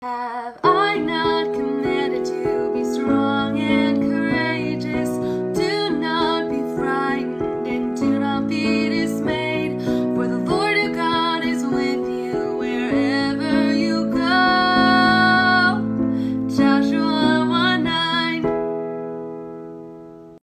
Have I known?